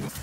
Love.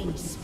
Killing spree.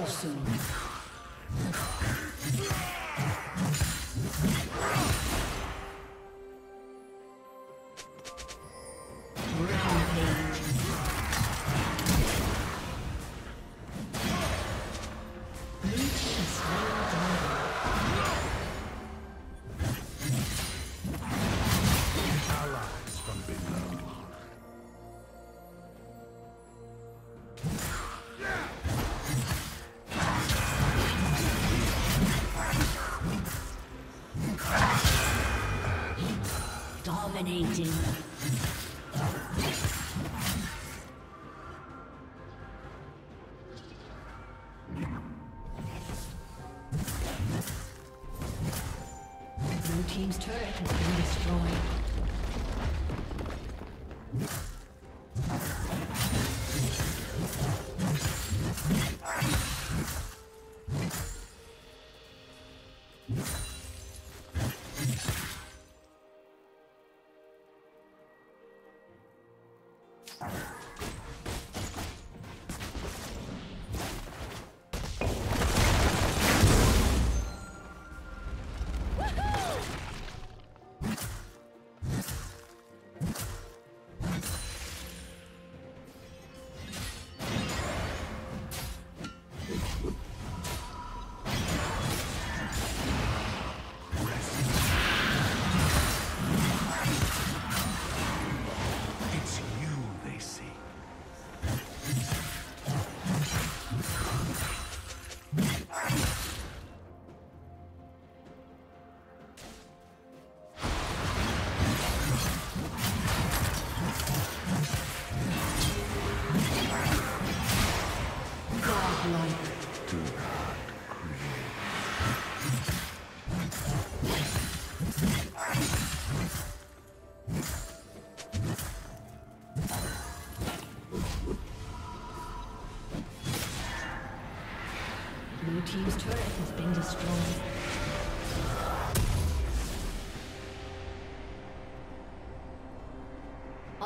Awesome.